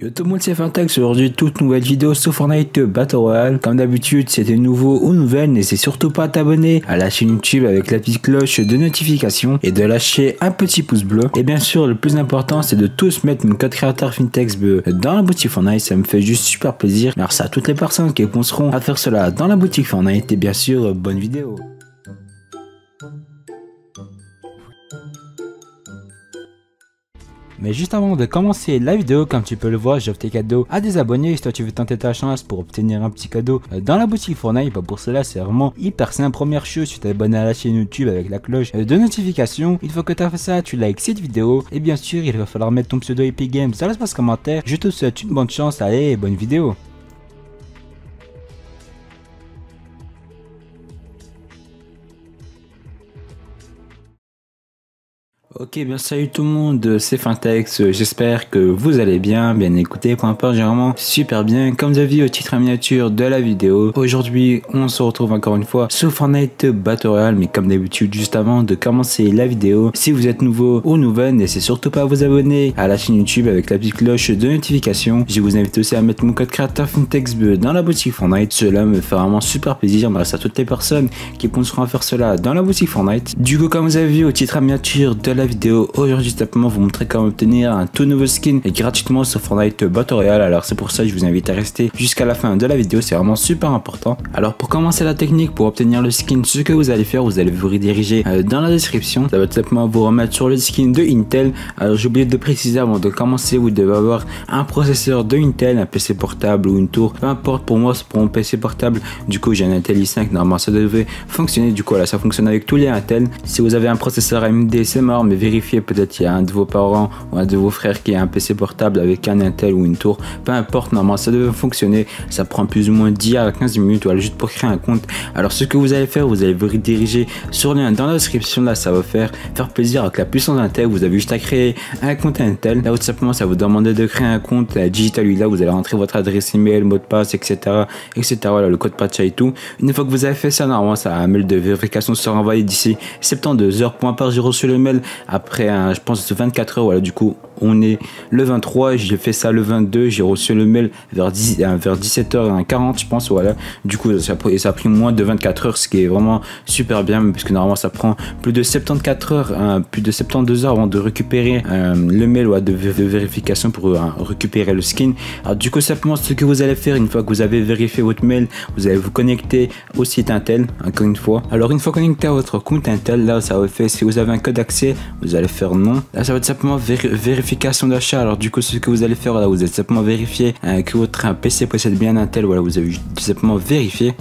Yo tout le monde c'est Fintex, aujourd'hui toute nouvelle vidéo sur Fortnite Battle Royale. Comme d'habitude c'était nouveau ou nouvelle, n'hésitez surtout pas à t'abonner à la chaîne YouTube avec la petite cloche de notification et de lâcher un petit pouce bleu. Et bien sûr le plus important c'est de tous mettre mon code créateur Fintex dans la boutique Fortnite, ça me fait juste super plaisir. Merci à toutes les personnes qui penseront à faire cela dans la boutique Fortnite et bien sûr bonne vidéo. Mais juste avant de commencer la vidéo, comme tu peux le voir, j'offre tes cadeaux à des abonnés. Si toi tu veux tenter ta chance pour obtenir un petit cadeau euh, dans la boutique Fortnite, bah, pour cela c'est vraiment hyper simple. Première chose, tu t'abonnes à la chaîne YouTube avec la cloche euh, de notification. Une fois que tu as fait ça, tu likes cette vidéo. Et bien sûr, il va falloir mettre ton pseudo Epic Games dans l'espace commentaire. Je te souhaite une bonne chance. Allez, bonne vidéo. Ok, bien salut tout le monde, c'est Fintex, j'espère que vous allez bien, bien écouté, point part généralement super bien, comme vous avez vu au titre en miniature de la vidéo. Aujourd'hui, on se retrouve encore une fois sur Fortnite Battle Royale, mais comme d'habitude, juste avant de commencer la vidéo, si vous êtes nouveau ou nouvelle, n'hésitez surtout pas à vous abonner à la chaîne YouTube avec la petite cloche de notification. Je vous invite aussi à mettre mon code créateur Fintex dans la boutique Fortnite, cela me fait vraiment super plaisir, merci à toutes les personnes qui penseront à faire cela dans la boutique Fortnite. Du coup, comme vous avez vu au titre en miniature de la vidéo. Aujourd'hui, simplement vous montrer comment obtenir un tout nouveau skin et gratuitement sur Fortnite Battle Royale. Alors c'est pour ça que je vous invite à rester jusqu'à la fin de la vidéo, c'est vraiment super important. Alors pour commencer la technique pour obtenir le skin, ce que vous allez faire, vous allez vous rediriger euh, dans la description. Ça va tout simplement vous remettre sur le skin de Intel. Alors j'ai oublié de préciser avant de commencer, vous devez avoir un processeur de Intel, un PC portable ou une tour, peu importe pour moi, c'est pour mon PC portable. Du coup j'ai un Intel i5, normalement ça devait fonctionner. Du coup là ça fonctionne avec tous les Intel. Si vous avez un processeur AMD c'est mort, mais vérifiez peut-être il y a un de vos parents ou un de vos frères qui a un PC portable avec un Intel ou une tour, peu importe, normalement ça devait fonctionner, ça prend plus ou moins 10 à 15 minutes voilà, juste pour créer un compte. Alors ce que vous allez faire, vous allez vous rediriger sur le lien dans la description, là ça va faire faire plaisir avec la puissance d'Intel, vous avez juste à créer un compte Intel, là tout simplement ça vous demande de créer un compte digital, là vous allez rentrer votre adresse email, mot de passe, etc. etc. Voilà, le code patch et tout. Une fois que vous avez fait ça, normalement ça un mail de vérification sera envoyé d'ici 72 heures. Point par, j'ai reçu le mail après un, je pense 24 heures voilà du coup on est le 23 j'ai fait ça le 22 j'ai reçu le mail vers 10 euh, vers 17h40 je pense voilà. Du coup ça, ça a pris moins de 24 heures ce qui est vraiment super bien parce que normalement ça prend plus de 74 heures hein, plus de 72 heures avant de récupérer euh, le mail ouais, de, vérification pour euh, récupérer le skin. Alors du coup simplement ce que vous allez faire une fois que vous avez vérifié votre mail vous allez vous connecter au site Intel encore une fois. Alors une fois connecté à votre compte Intel là ça va faire si vous avez un code d'accès vous allez faire non. Là ça va être simplement vérifier d'achat. Alors du coup, ce que vous allez faire, là, vous allez simplement vérifier euh, que votre PC possède bien un tel. Voilà, vous avez simplement vérifié.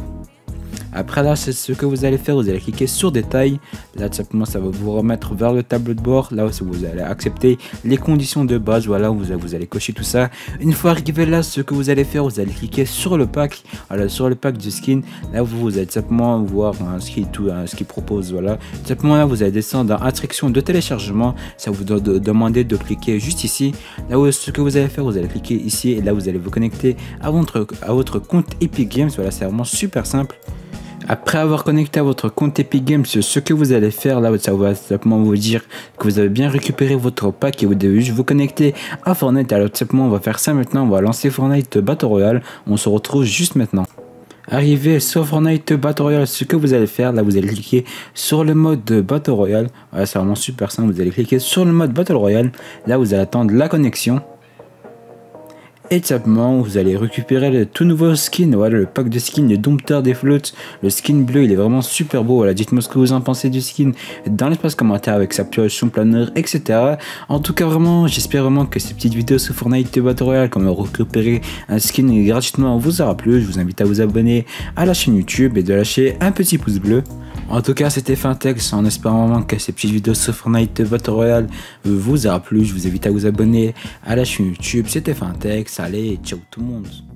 Après là, c'est ce que vous allez faire, vous allez cliquer sur détail. Là, tout simplement, ça va vous remettre vers le tableau de bord. Là, vous allez accepter les conditions de base. Voilà, vous, vous allez cocher tout ça. Une fois arrivé là, ce que vous allez faire, vous allez cliquer sur le pack. Voilà, sur le pack du skin. Là, vous, vous allez simplement voir hein, ce tout, hein, propose. Voilà, tout simplement là, vous allez descendre dans instruction de téléchargement. Ça vous doit demander de cliquer juste ici. Là, où, ce que vous allez faire, vous allez cliquer ici et là, vous allez vous connecter à votre, à votre compte Epic Games. Voilà, c'est vraiment super simple. Après avoir connecté à votre compte Epic Games, ce que vous allez faire là, ça va simplement vous dire que vous avez bien récupéré votre pack et vous devez juste vous connecter à Fortnite. Alors tout simplement, on va faire ça maintenant. On va lancer Fortnite Battle Royale. On se retrouve juste maintenant. Arrivé sur Fortnite Battle Royale, ce que vous allez faire, là vous allez cliquer sur le mode Battle Royale. Voilà, c'est vraiment super simple. Vous allez cliquer sur le mode Battle Royale. Là vous allez attendre la connexion. Et simplement, vous allez récupérer le tout nouveau skin, voilà, le pack de skin, le dompteur des flottes, le skin bleu, il est vraiment super beau, voilà, dites-moi ce que vous en pensez du skin dans l'espace commentaire avec sa pioche, son planeur, etc. En tout cas, vraiment, j'espère vraiment que ces petites vidéos sur Fortnite Battle Royale, comment récupérer un skin gratuitement, vous aura plu. Je vous invite à vous abonner à la chaîne YouTube et de lâcher un petit pouce bleu. En tout cas, c'était Fintex en espérant vraiment que ces petites vidéos sur Fortnite Battle Royale vous aura plu. Je vous invite à vous abonner à la chaîne YouTube. C'était Fintex. Allez, ciao tout le monde.